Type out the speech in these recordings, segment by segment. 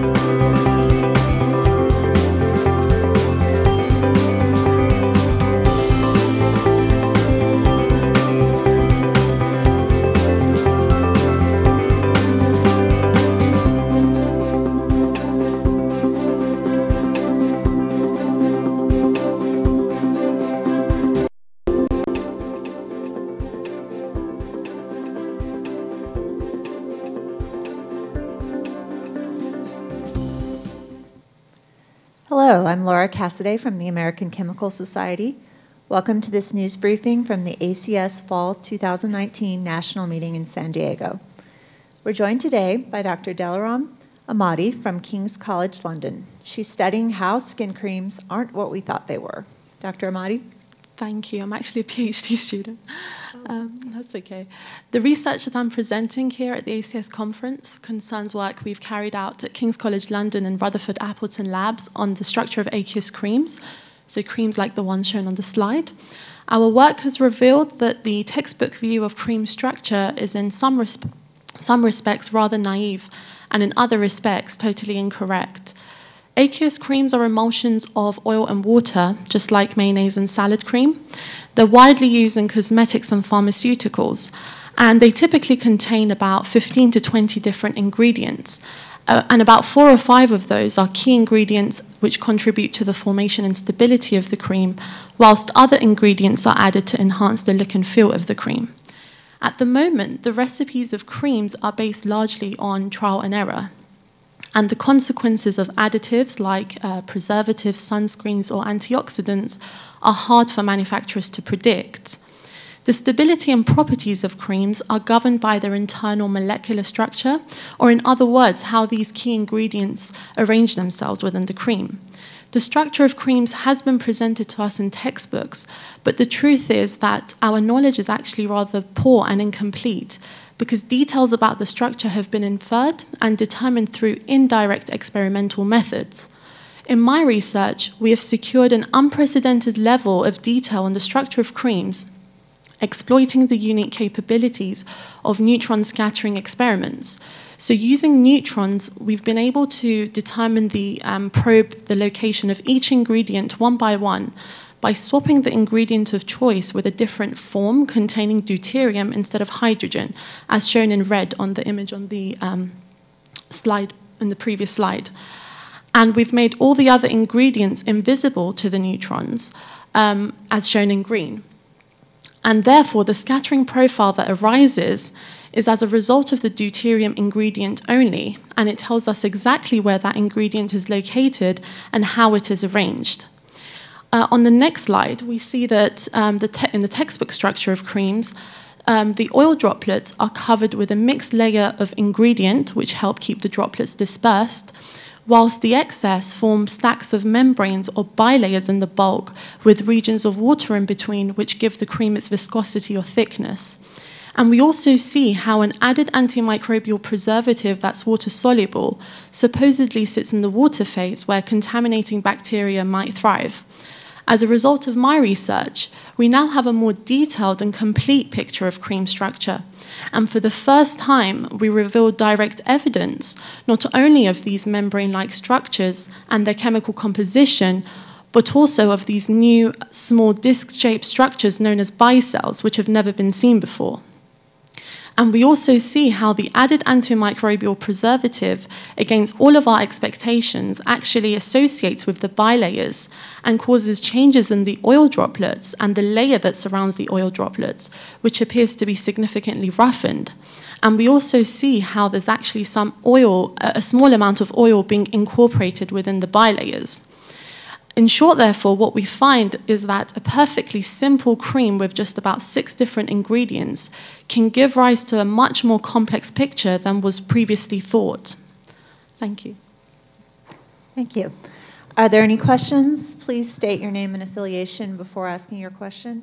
Música Hello, I'm Laura Cassidy from the American Chemical Society. Welcome to this news briefing from the ACS Fall 2019 National Meeting in San Diego. We're joined today by Dr. Delaram Ahmadi from King's College London. She's studying how skin creams aren't what we thought they were. Dr. Ahmadi? Thank you. I'm actually a PhD student. Um, that's okay. The research that I'm presenting here at the ACS conference concerns work we've carried out at King's College London and Rutherford Appleton Labs on the structure of aqueous creams, so creams like the one shown on the slide. Our work has revealed that the textbook view of cream structure is in some, resp some respects rather naive and in other respects totally incorrect. Aqueous creams are emulsions of oil and water, just like mayonnaise and salad cream. They're widely used in cosmetics and pharmaceuticals, and they typically contain about 15 to 20 different ingredients. Uh, and about four or five of those are key ingredients which contribute to the formation and stability of the cream, whilst other ingredients are added to enhance the look and feel of the cream. At the moment, the recipes of creams are based largely on trial and error. And the consequences of additives like uh, preservatives, sunscreens, or antioxidants are hard for manufacturers to predict. The stability and properties of creams are governed by their internal molecular structure, or in other words, how these key ingredients arrange themselves within the cream. The structure of creams has been presented to us in textbooks, but the truth is that our knowledge is actually rather poor and incomplete because details about the structure have been inferred and determined through indirect experimental methods. In my research, we have secured an unprecedented level of detail on the structure of creams, exploiting the unique capabilities of neutron scattering experiments. So, using neutrons, we've been able to determine the um, probe the location of each ingredient one by one by swapping the ingredient of choice with a different form containing deuterium instead of hydrogen, as shown in red on the image on the um, slide in the previous slide. And we've made all the other ingredients invisible to the neutrons, um, as shown in green. And therefore, the scattering profile that arises is as a result of the deuterium ingredient only, and it tells us exactly where that ingredient is located and how it is arranged. Uh, on the next slide, we see that um, the in the textbook structure of creams, um, the oil droplets are covered with a mixed layer of ingredient, which help keep the droplets dispersed, whilst the excess forms stacks of membranes or bilayers in the bulk with regions of water in between, which give the cream its viscosity or thickness. And we also see how an added antimicrobial preservative that's water soluble supposedly sits in the water phase where contaminating bacteria might thrive. As a result of my research, we now have a more detailed and complete picture of cream structure. And for the first time, we revealed direct evidence not only of these membrane like structures and their chemical composition, but also of these new small disc shaped structures known as bicelles, which have never been seen before. And we also see how the added antimicrobial preservative against all of our expectations actually associates with the bilayers and causes changes in the oil droplets and the layer that surrounds the oil droplets, which appears to be significantly roughened. And we also see how there's actually some oil, a small amount of oil being incorporated within the bilayers. In short, therefore, what we find is that a perfectly simple cream with just about six different ingredients can give rise to a much more complex picture than was previously thought. Thank you. Thank you. Are there any questions? Please state your name and affiliation before asking your question.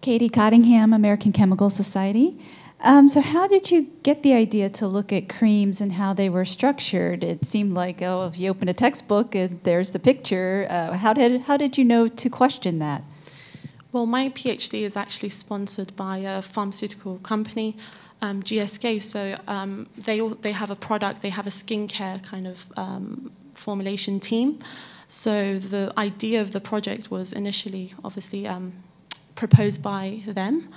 Katie Cottingham, American Chemical Society. Um, so, how did you get the idea to look at creams and how they were structured? It seemed like, oh, if you open a textbook and there's the picture, uh, how did how did you know to question that? Well, my PhD is actually sponsored by a pharmaceutical company, um, GSK. So um, they they have a product, they have a skincare kind of um, formulation team. So the idea of the project was initially, obviously, um, proposed by them.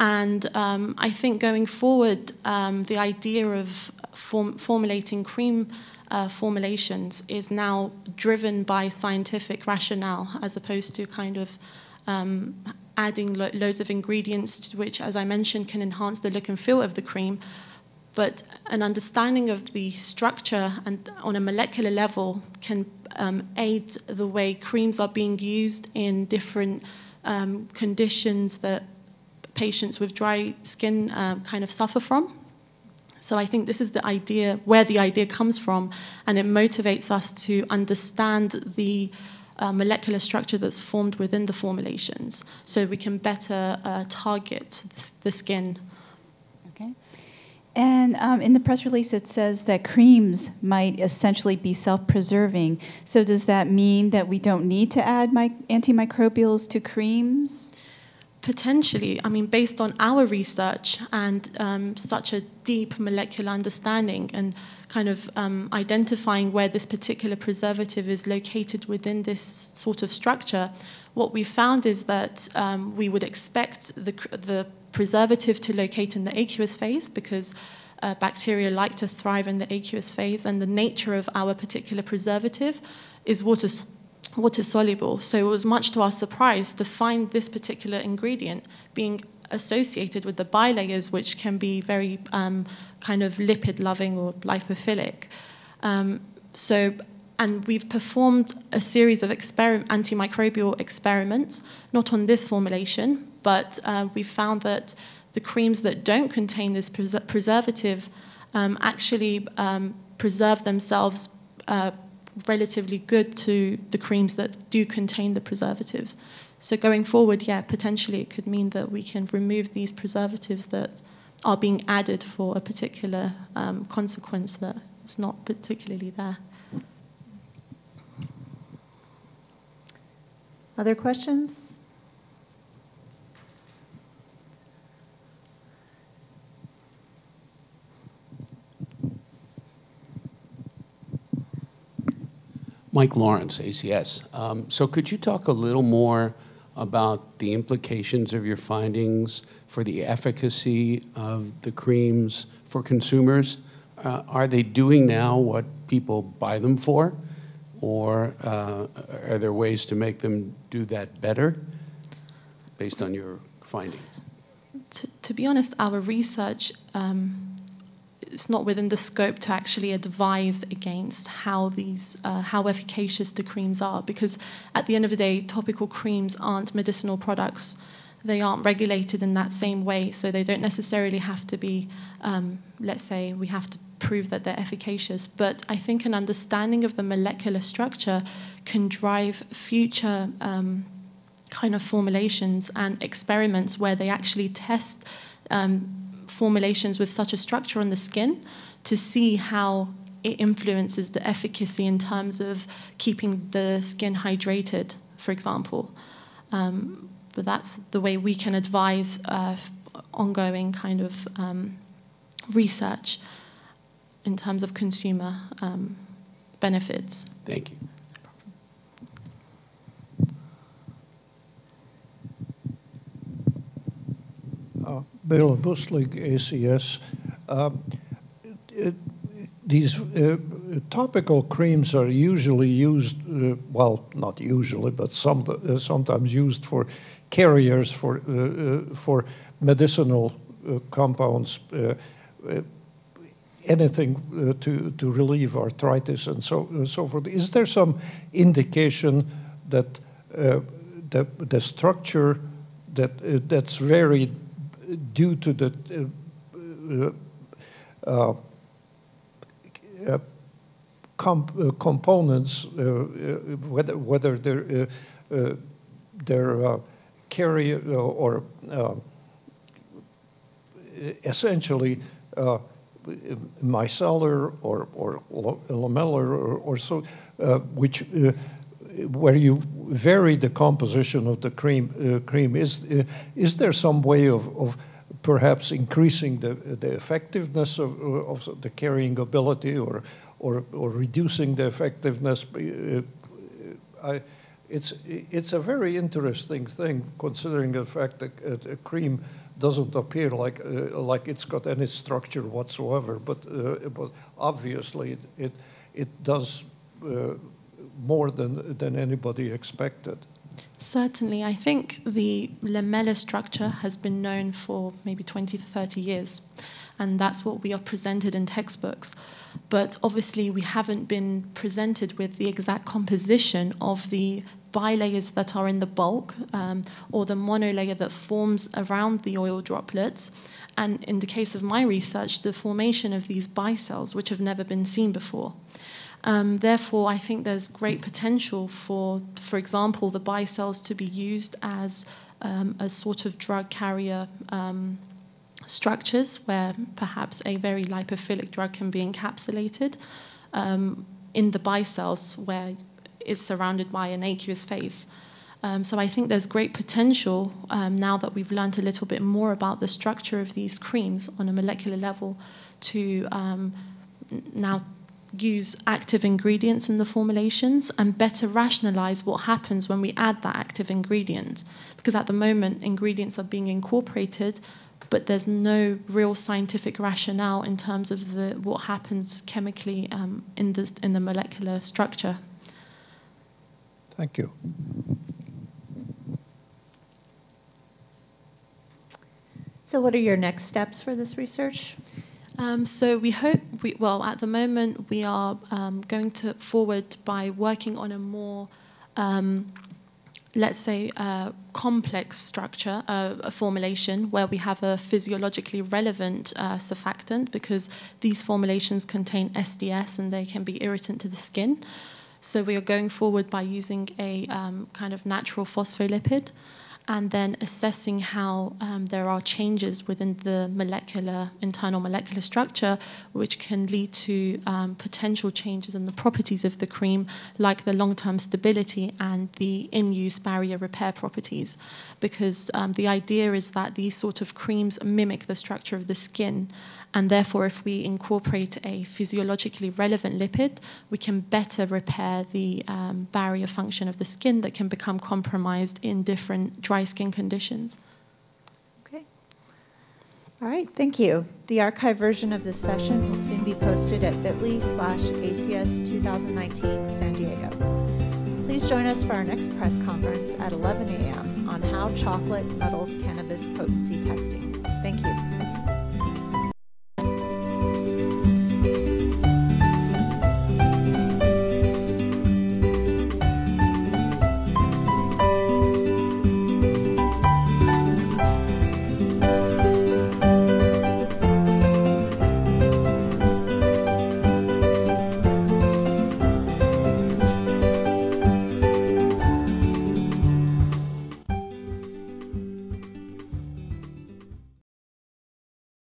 And um, I think going forward, um, the idea of form formulating cream uh, formulations is now driven by scientific rationale as opposed to kind of um, adding lo loads of ingredients, which, as I mentioned, can enhance the look and feel of the cream. But an understanding of the structure and on a molecular level can um, aid the way creams are being used in different um, conditions that patients with dry skin uh, kind of suffer from. So I think this is the idea, where the idea comes from, and it motivates us to understand the uh, molecular structure that's formed within the formulations so we can better uh, target the, skin. Okay. And um, in the press release, it says that creams might essentially be self preserving. So, does that mean that we don't need to add antimicrobials to creams? Potentially, I mean, based on our research and um, such a deep molecular understanding and kind of um, identifying where this particular preservative is located within this sort of structure, what we found is that um, we would expect the, the preservative to locate in the aqueous phase because uh, bacteria like to thrive in the aqueous phase, and the nature of our particular preservative is water water soluble. So it was much to our surprise to find this particular ingredient being associated with the bilayers, which can be very um, kind of lipid loving or lipophilic. Um, so, and we've performed a series of exper- antimicrobial experiments, not on this formulation, but uh, we found that the creams that don't contain this pres- preservative um, actually um, preserve themselves uh, relatively good to the creams that do contain the preservatives. So going forward, yeah, potentially it could mean that we can remove these preservatives that are being added for a particular um, consequence that is not particularly there. Other questions? Mike Lawrence, ACS. Um, so could you talk a little more about the implications of your findings for the efficacy of the creams for consumers? Uh, are they doing now what people buy them for? Or uh, are there ways to make them do that better based on your findings? To, to be honest, our research um, it's not within the scope to actually advise against how these uh, how efficacious the creams are because at the end of the day topical creams aren't medicinal products. They aren't regulated in that same way so they don't necessarily have to be um, let's say we have to prove that they're efficacious. But i think an understanding of the molecular structure can drive future um, kind of formulations and experiments where they actually test um, formulations with such a structure on the skin to see how it influences the efficacy in terms of keeping the skin hydrated, for example. Um, but that's the way we can advise uh, ongoing kind of um, research in terms of consumer um, benefits. Thank you. Buslig, ACS. Um, it, these uh, topical creams are usually used, uh, well, not usually, but some, uh, sometimes used for carriers for, uh, uh, for medicinal uh, compounds, anything to, to relieve arthritis and so, so forth. Is there some indication that the, the structure that, that's very due to the uh, uh, uh, comp components, whether, whether they're, they're carrier or essentially micellar or, or lamellar or, or so, uh, which uh, where you vary the composition of the cream, uh, cream is, uh, is there some way of, of perhaps increasing the, the effectiveness of, of the carrying ability or, or, or reducing the effectiveness? Uh, I, it's, it's a very interesting thing considering the fact that uh, a cream doesn't appear like, uh, like it's got any structure whatsoever, but, uh, but obviously it, it, it does uh, more than, than anybody expected. Certainly. I think the lamellar structure has been known for maybe 20 to 30 years, and that's what we are presented in textbooks. But obviously, we haven't been presented with the exact composition of the bilayers that are in the bulk um, or the monolayer that forms around the oil droplets. And in the case of my research, the formation of these bicelles, which have never been seen before. Um, therefore, I think there's great potential for, for example, the bicelles to be used as um, a sort of drug carrier um, structures where perhaps a very lipophilic drug can be encapsulated um, in the bicelles where it's surrounded by an aqueous phase. Um, so I think there's great potential um, now that we've learned a little bit more about the structure of these creams on a molecular level to now use active ingredients in the formulations and better rationalize what happens when we add that active ingredient. Because at the moment, ingredients are being incorporated, but there's no real scientific rationale in terms of the, what happens chemically um, in, the, in the molecular structure. Thank you. So, what are your next steps for this research? Um, so we hope, we, well, at the moment we are um, going to forward by working on a more, um, let's say, uh, complex structure, uh, a formulation where we have a physiologically relevant uh, surfactant because these formulations contain SDS and they can be irritant to the skin. So we are going forward by using a um, kind of natural phospholipid and then assessing how um, there are changes within the molecular, internal molecular structure, which can lead to um, potential changes in the properties of the cream, like the long term stability and the in use barrier repair properties. Because um, the idea is that these sort of creams mimic the structure of the skin and therefore, if we incorporate a physiologically relevant lipid, we can better repair the um, barrier function of the skin that can become compromised in different dry skin conditions. Okay. All right, thank you. The archive version of this session will soon be posted at bit.ly slash ACS 2019 San Diego. Please join us for our next press conference at 11 a.m. on how chocolate muddles cannabis potency testing. Thank you.